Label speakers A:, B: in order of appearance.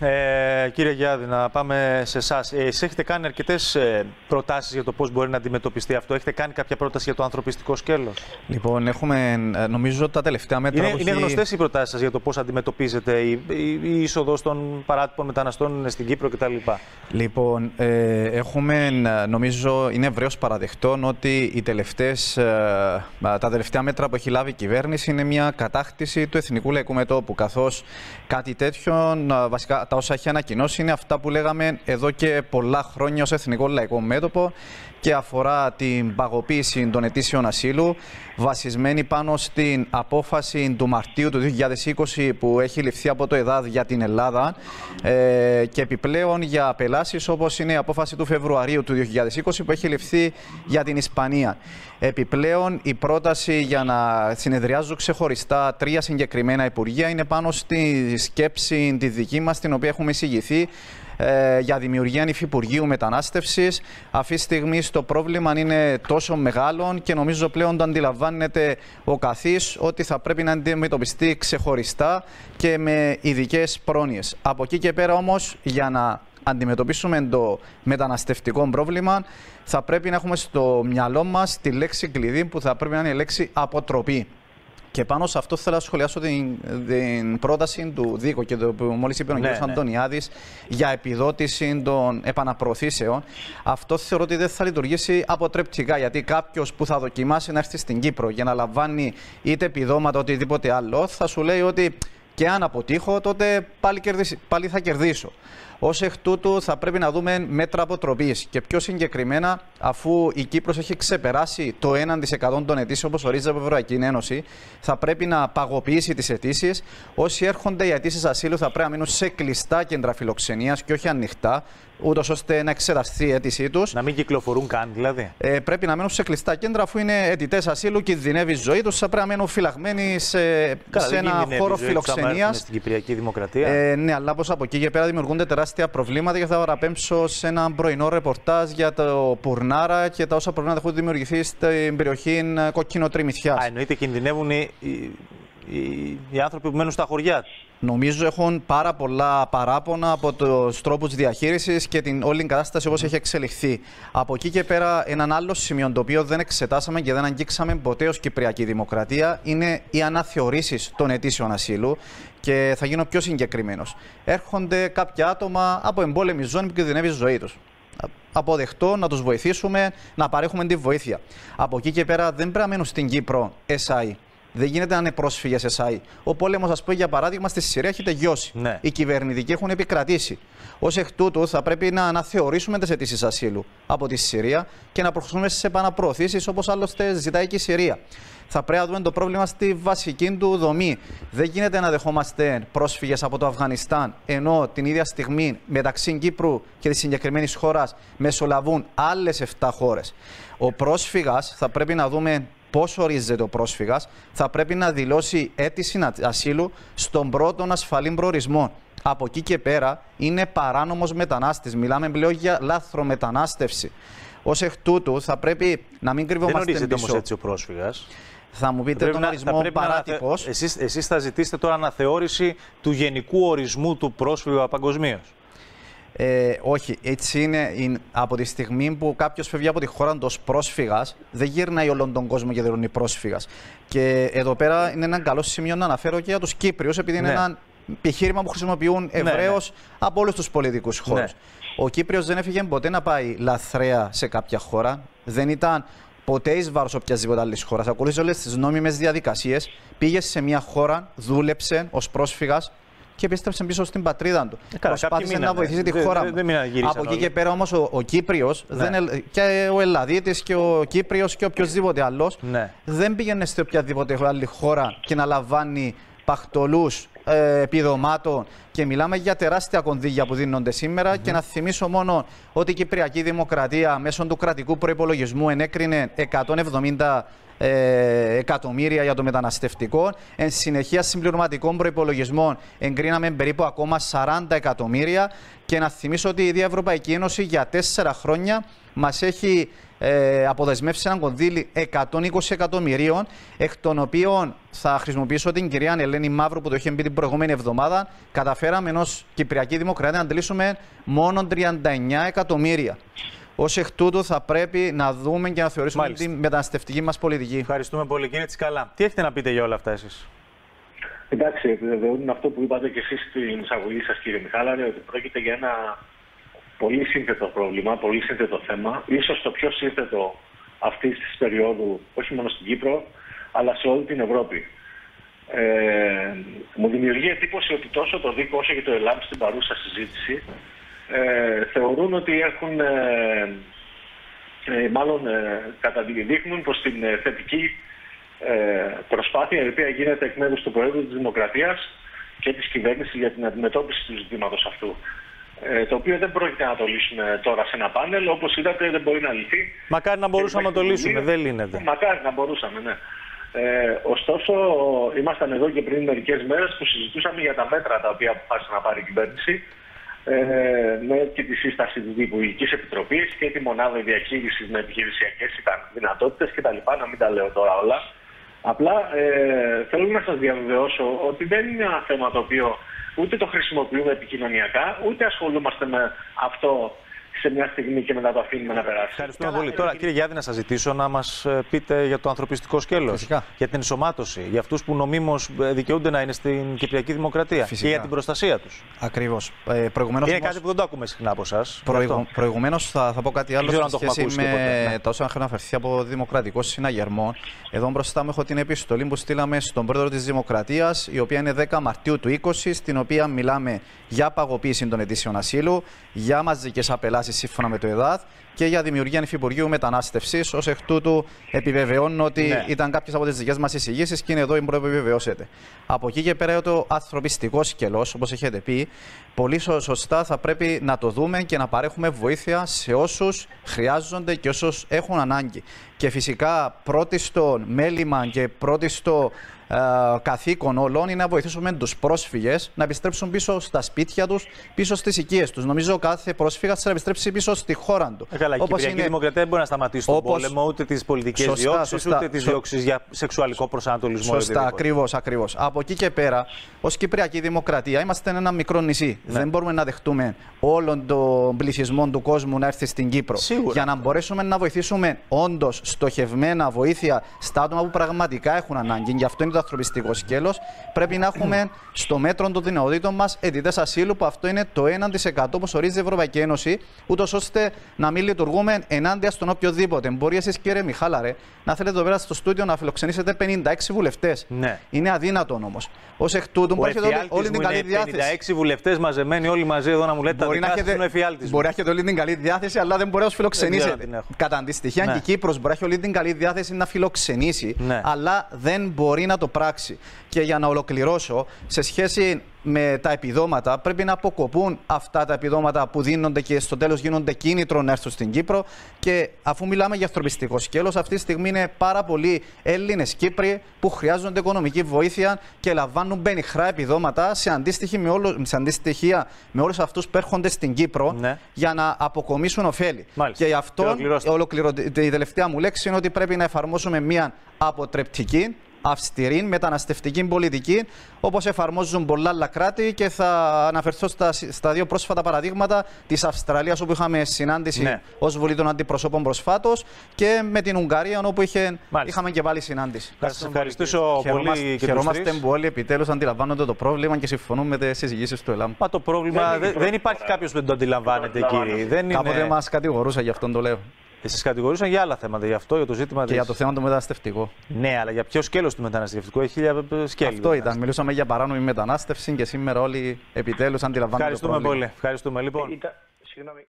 A: Ε, κύριε Γιάδη, να πάμε σε εσάς. Ε, Εσείς έχετε κάνει αρκετές προτάσεις για το πώς μπορεί να αντιμετωπιστεί αυτό. Έχετε κάνει κάποια πρόταση για το ανθρωπιστικό σκέλος;
B: Λοιπόν, έχουμε ε, νομίζω τα τελευταία μέτρα.
A: Είναι, είναι γνωστές οι προτάσεις σας για το πώς αντιμετωπίζετε η, η, η είσοδος των παράτυπων μεταναστών στην Κύπρο κτλ.
B: Λοιπόν, ε, έχουμε, νομίζω, είναι ευρέως παραδεχτό ότι οι τελευταίες, ε, τα τελευταία μέτρα που έχει λάβει η κυβέρνηση είναι μια κατάκτηση του εθνικού λαϊκού μετώπου. Καθώς κάτι τέτοιο, βασικά τα όσα έχει ανακοινώσει είναι αυτά που λέγαμε εδώ και πολλά χρόνια ως Εθνικό Λαϊκό Μέτωπο και αφορά την παγωποίηση των αιτήσεων ασύλου βασισμένη πάνω στην απόφαση του Μαρτίου του 2020 που έχει ληφθεί από το ΕΔΑΔ για την Ελλάδα ε, και επιπλέον για απελάσεις όπως είναι η απόφαση του Φεβρουαρίου του 2020 που έχει ληφθεί για την Ισπανία. Επιπλέον η πρόταση για να συνεδριάζουν ξεχωριστά τρία συγκεκριμένα υπουργεία είναι πάνω στη σκέψη τη δική μας την οποία έχουμε εισηγηθεί ε, για δημιουργία υφυπουργείου μετανάστευσης. Αυτή τη στιγμή το πρόβλημα είναι τόσο μεγάλο και νομίζω πλέον το αντιλαμβάνεται ο καθής ότι θα πρέπει να αντιμετωπιστεί ξεχωριστά και με ειδικές πρόνοιες. Από εκεί και πέρα όμως, για να αντιμετωπίσουμε το μεταναστευτικό πρόβλημα, θα πρέπει να έχουμε στο μυαλό μας τη λέξη κλειδί που θα πρέπει να είναι η λέξη αποτροπή. Και πάνω σε αυτό θέλω να σχολιάσω την, την πρόταση του Δίκο και το που μόλις είπε ο ναι, κ. Ναι. Αντωνιάδης για επιδότηση των επαναπροωθήσεων. Αυτό θεωρώ ότι δεν θα λειτουργήσει αποτρεπτικά. Γιατί κάποιος που θα δοκιμάσει να έρθει στην Κύπρο για να λαμβάνει είτε επιδόματα οτιδήποτε άλλο, θα σου λέει ότι και αν αποτύχω, τότε πάλι, πάλι θα κερδίσω. Ω εκ τούτου, θα πρέπει να δούμε μέτρα αποτροπής και πιο συγκεκριμένα, αφού η Κύπρος έχει ξεπεράσει το 1% των αιτήσεων, όπως ορίζει η Ευρωπαϊκή Ένωση, θα πρέπει να παγωποιήσει τις αιτήσεις. Όσοι έρχονται οι αιτήσεις ασύλου θα πρέπει να μείνουν σε κλειστά κέντρα φιλοξενίας και όχι ανοιχτά, ούτως ώστε να εξεταστεί η αίτησή τους.
A: Να μην κυκλοφορούν καν, δηλαδή.
B: Ε, πρέπει να μένουν σε κλειστά κέντρα, αφού είναι αιτητές ασύλου, κινδυνεύει η ζωή τους. Θα πρέπει να μένουν φυλαγμένοι σε,
A: Καλά,
B: σε ένα χώρο φιλοξενίας.
A: Στην Κυπριακή Δημοκρατία.
B: Ε, ναι, αλλά πώ από εκεί και πέρα δημιουργούνται τεράστια προβλήματα και θα παραπέμψω σε ένα πρωινό ρεπορτάζ για το Πουρνάρα και τα όσα προβλήματα έχουν δημιουργηθεί στην περιοχή Κοκκινοτριμηθιά.
A: Α, εννοείται κινδυνεύουν οι, οι, οι, οι άνθρωποι που μένουν στα χωριά.
B: Νομίζω έχουν πάρα πολλά παράπονα από τους τρόπους διαχείρισης και την όλη κατάσταση όπως έχει εξελιχθεί. Από εκεί και πέρα, έναν άλλο σημείο το οποίο δεν εξετάσαμε και δεν αγγίξαμε ποτέ ως Κυπριακή Δημοκρατία είναι οι αναθεωρήσεις των αιτήσεων ασύλου. Και θα γίνω πιο συγκεκριμένος. Έρχονται κάποια άτομα από εμπόλεμη ζώνη που κινδυνεύει η ζωή τους αποδεχτώ να τους βοηθήσουμε να παρέχουμε τη βοήθεια. Από εκεί και πέρα δεν πρέπει να μένουν στην Κύπρο SI. Δεν γίνεται να είναι πρόσφυγες ΣΑΗ. Ο πόλεμος, ας πούμε, για παράδειγμα, στη Συρία έχει τελειώσει.
A: Ναι.
B: Οι κυβερνητικοί έχουν επικρατήσει. Ω εκ τούτου, θα πρέπει να αναθεωρήσουμε τις αιτήσεις ασύλου από τη Συρία και να προχωρήσουμε σε επαναπροωθήσεις όπως άλλωστε ζητάει και η Συρία. Θα πρέπει να δούμε το πρόβλημα στη βασική του δομή. Δεν γίνεται να δεχόμαστε πρόσφυγες από το Αφγανιστάν, ενώ την ίδια στιγμή μεταξύ Κύπρου και της συγκεκριμένης χώρας μεσολαβούν άλλες 7 χώρες. Ο πρόσφυγας θα πρέπει να δούμε πώς ορίζεται ο πρόσφυγας, θα πρέπει να δηλώσει αίτηση ασύλου στον πρώτο ασφαλή προορισμό. Από εκεί και πέρα είναι παράνομος μετανάστης. Μιλάμε πλέον για λάθρο μετανάστευση. Ω εκ τούτου θα πρέπει να μην κρυβόμαστε
A: Δεν ορίζεται όμως έτσι ο πρόσφυγας.
B: Θα μου πείτε τον ορισμό παράτυπος.
A: Εσείς, εσείς θα ζητήσετε τώρα αναθεώρηση του γενικού ορισμού του πρόσφυγα παγκοσμίως.
B: Ε, όχι, έτσι είναι, από τη στιγμή που κάποιος φεύγει από τη χώρα του πρόσφυγας, δεν γυρνάει όλον τον κόσμο και δεν είναι πρόσφυγα. Και εδώ πέρα είναι ένα καλό σημείο να αναφέρω και για τους Κύπριους, επειδή είναι ναι. ένα επιχείρημα που χρησιμοποιούν ευρέω ναι, ναι. από όλους τους πολιτικούς χώρους. Ναι. Ο Κύπριος δεν έφυγε ποτέ να πάει λαθρέα σε κάποια χώρα. Δεν ήταν ποτέ εις βάρος οποιασδήποτε άλλης χώρας. Ακολούθησε όλες τις νόμιμες διαδικασίες. Πήγε σε μια χώρα, δούλεψε ως πρόσφυγας, και επίστρεψε πίσω στην πατρίδα του. Ε, Προσπάθησε να βοηθήσει τη χώρα
A: μου.
B: Από εκεί και πέρα όμως ο, ο Κύπριος ναι. και ο Ελλαδίτης και ο Κύπριος και οποιοδήποτε άλλος
A: ναι.
B: δεν πήγαινε σε οποιαδήποτε άλλη χώρα και να λαμβάνει παχτολούς ε, επιδομάτων και μιλάμε για τεράστια κονδύλια που δίνονται σήμερα. Και να θυμίσω μόνο ότι η Κυπριακή Δημοκρατία μέσω του κρατικού προπολογισμού ενέκρινε 170 ε, εκατομμύρια για το μεταναστευτικό. Εν συνεχεία συμπληρωματικών προπολογισμών εγκρίναμε περίπου ακόμα 40 εκατομμύρια. Και να θυμίσω ότι η Ευρωπαϊκή Ένωση για τέσσερα χρόνια μας έχει ε, αποδεσμεύσει ένα κονδύλι 120 εκατομμυρίων, εκ των οποίων θα χρησιμοποιήσω την κυρία Ελένη Μαύρου που το είχε μπει την προηγούμενη εβδομάδα. Καταφέραμε ενός Κυπριακή Δημοκρατία να αντλήσουμε μόνο 39 εκατομμύρια. Ω εκ τούτου, θα πρέπει να δούμε και να θεωρήσουμε
A: Μάλιστα.
B: την μεταναστευτική μας πολιτική.
A: Ευχαριστούμε πολύ, κύριε Τσικαλά. Τι έχετε να πείτε για όλα αυτά εσείς;
C: Εντάξει, επιβεβαιώνουν αυτό που είπατε και εσείς στην εισαγωγή σας κύριε Μιχάλαρη, ότι πρόκειται για ένα πολύ σύνθετο πρόβλημα, πολύ σύνθετο θέμα, ίσως το πιο σύνθετο αυτής της περίοδου, όχι μόνο στην Κύπρο, αλλά σε όλη την Ευρώπη. Ε, μου δημιουργεί εντύπωση ότι τόσο το ΔΥΚ όσο και το ΕΛΑΜ στην παρούσα συζήτηση ε, θεωρούν ότι έχουν, ε, ε, μάλλον ε, καταδεικνύουν προς την ε, θετική ε, προσπάθεια η οποία γίνεται εκ μέρους του Προέδρου της Δημοκρατίας και της κυβέρνησης για την αντιμετώπιση του ζητήματος αυτού. Ε, το οποίο δεν πρόκειται να το λύσουμε τώρα σε ένα πάνελ. Όπως είδατε δεν μπορεί να λυθεί.
A: Μακάρι να μπορούσαμε να το λύσουμε, δεν λύνεται.
C: Μακάρι να μπορούσαμε, ναι. Ε, ωστόσο, ήμασταν εδώ και πριν μερικές μέρες που συζητούσαμε για τα μέτρα τα οποία αποφάσισε να πάρει η κυβέρνηση ε, με και τη σύσταση της Υπουργικής Επιτροπής και τη μονάδα διαχείρισης με επιχειρησιακές δυνατότητες κτλ. Να μην τα λέω τώρα όλα. Απλά ε, θέλω να σας διαβεβαιώσω ότι δεν είναι ένα θέμα το οποίο ούτε το χρησιμοποιούμε επικοινωνιακά, ούτε ασχολούμαστε με αυτό σε μια στιγμή και μετά το αφήνουμε να περάσει.
A: Ευχαριστούμε πολύ. Τώρα, κύριε Γιάννη, να σας ζητήσω να μας πείτε για το ανθρωπιστικό σκέλος.
B: Φυσικά.
A: Για την ενσωμάτωση. Για αυτούς που νομίμως δικαιούνται να είναι στην Κυπριακή Δημοκρατία.
B: Φυσικά.
A: Και για την προστασία τους.
B: Ακριβώς. Ε, προηγουμένως,
A: Είναι
B: όμως,
A: κάτι που δεν το ακούμε συχνά από εσάς.
B: Προηγου... Προηγουμένως, θα, θα πω κάτι άλλο
A: ξέρω
B: σε
A: αν το έχουμε
B: σχέση
A: ακούσει
B: με
A: και ποτέ, ναι.
B: τα όσα έχουν αναφερθεί από Δημοκρατικό Συναγερμό. Εδώ μπροστά μου έχω την επιστολή που στείλαμε στον πρόεδρο της Δημοκρατίας, η οποία είναι 10 Μαρτίου του 20, στην οποία μιλάμε για παγωποίηση των αιτήσεων ασύλου, για μαζικές απελάσεις σύμφωνα με το ΕΔΑΔ και για δημιουργία υφυπουργείου μετανάστευσης. Ω εκ τούτου, επιβεβαιώνω ότι
A: Ναι.
B: ήταν κάποιες από τις δικές μας εισηγήσεις και είναι εδώ που επιβεβαιώσετε. Από εκεί και πέρα, το ανθρωπιστικό σκελός, όπως έχετε πει, πολύ σω- σωστά θα πρέπει να το δούμε και να παρέχουμε βοήθεια σε όσους χρειάζονται και όσους έχουν ανάγκη. Και φυσικά, πρώτη στο μέλημα και πρώτη στο ε, καθήκον όλων είναι να βοηθήσουμε τους πρόσφυγες να επιστρέψουν πίσω στα σπίτια τους, πίσω στις οικίες τους. Νομίζω ο κάθε πρόσφυγα θα επιστρέψει πίσω στη χώρα του.
A: Ε, καλά, η
B: Όπως
A: Κυπριακή
B: είναι-
A: Δημοκρατία δεν μπορεί να σταματήσει τον
B: όπως-
A: πόλεμο, ούτε τις πολιτικές
B: Σωστά,
A: διώξεις,
B: σωστά.
A: ούτε τις
B: Σω-
A: διώξεις για σεξουαλικό προσανατολισμό. ή
B: Σωστά,
A: οτιδήποτε.
B: ακριβώς, ακριβώς. Από εκεί και πέρα, ως Κυπριακή Δημοκρατία, είμαστε ένα μικρό νησί.
A: Ναι.
B: Δεν μπορούμε να δεχτούμε όλον τον πληθυσμό του κόσμου να έρθει στην Κύπρο.
A: Σίγουρα.
B: Για να μπορέσουμε να βοηθήσουμε όντως στοχευμένα βοήθεια στα άτομα που πραγματικά έχουν ανάγκη. Γι' αυτό είναι το ανθρωπιστικό σκέλος. Πρέπει να έχουμε στο μέτρο των δυνατοτήτων μας αιτητές ασύλου, που αυτό είναι το 1% όπω ορίζει η Ευρωπαϊκή Ένωση, ούτως ώστε να μην λειτουργούμε ενάντια στον οποιοδήποτε. Μπορεί εσείς, κύριε Μιχάλαρε, να θέλετε εδώ πέρα στο στούντιο να φιλοξενήσετε 56 βουλευτές.
A: Ναι.
B: Είναι αδύνατον όμως. Ω εκ τούτου,
A: Ο
B: που έχετε όλη,
A: εφιάλτης
B: όλη την
A: μου
B: καλή
A: είναι
B: διάθεση.
A: 56 βουλευτές μαζεμένοι όλοι μαζί εδώ να μου λέτε τα
B: Μπορεί να,
A: δικά σας είναι ο
B: έχετε,
A: εφιάλτης μου.
B: μπορεί να έχετε όλη την καλή διάθεση, αλλά δεν μπορεί να τους
A: Δεν ξέρω
B: φιλοξενήσετε.
A: την έχω.
B: Κατά αντιστοιχεία,
A: Ναι.
B: και η Κύπρος μπορεί να έχει όλη την καλή διάθεση να φιλοξενήσει,
A: Ναι.
B: αλλά δεν μπορεί να το πράξει. Και για να ολοκληρώσω, σε σχέση με τα επιδόματα, πρέπει να αποκοπούν αυτά τα επιδόματα που δίνονται και στο τέλος γίνονται κίνητρο να έρθουν στην Κύπρο. Και αφού μιλάμε για ανθρωπιστικό σκέλος, αυτή τη στιγμή είναι πάρα πολλοί Έλληνες Κύπροι που χρειάζονται οικονομική βοήθεια και λαμβάνουν πενιχρά επιδόματα σε, αντίστοιχη με όλο, σε αντιστοιχεία με όλους αυτούς που έρχονται στην Κύπρο
A: Ναι.
B: για να αποκομίσουν ωφέλη.
A: Μάλιστα.
B: Και γι' αυτό
A: Ολοκληρώστε.
B: ολοκληρω... η τελευταία μου λέξη είναι ότι πρέπει να εφαρμόσουμε μια αποτρεπτική, αυστηρή μεταναστευτική πολιτική, όπως εφαρμόζουν πολλά άλλα κράτη και θα αναφερθώ στα, στα δύο πρόσφατα παραδείγματα της Αυστραλίας όπου είχαμε συνάντηση
A: Ναι.
B: ως Βουλή των Αντιπροσώπων προσφάτως και με την Ουγγαρία όπου είχε,
A: Μάλιστα.
B: είχαμε και πάλι συνάντηση.
A: Θα σας ευχαριστήσω πολύ
B: Χαιρόμαστε,
A: και τους
B: χαιρόμαστε
A: τρεις.
B: που όλοι επιτέλους αντιλαμβάνονται το πρόβλημα και συμφωνούν με τις συζητήσεις του ΕΛΑΜ.
A: Μα το πρόβλημα
C: Δεν είναι
A: δεν,
C: η πρώτη
A: δεν υπάρχει
C: φορά.
A: κάποιος που δεν το αντιλαμβάνεται,
C: Δεν το
A: κύριε. Δεν είναι...
B: Κάποτε μας κατηγορούσα γι' αυτόν το λέω.
A: Εσείς κατηγορούσαν για άλλα θέματα, γι' αυτό, για το ζήτημα
B: Και
A: της...
B: για το θέμα το μεταναστευτικό.
A: Ναι, αλλά για ποιο σκέλος του μεταναστευτικού; Έχει χίλια ε, σκέλη.
B: Αυτό ήταν. Μιλούσαμε για παράνομη μετανάστευση και σήμερα όλοι επιτέλους αντιλαμβάνονται το
A: Ευχαριστούμε
B: πρόβλημα.
A: πολύ. Ευχαριστούμε. Λοιπόν,
C: Ήταν- συγγνώμη.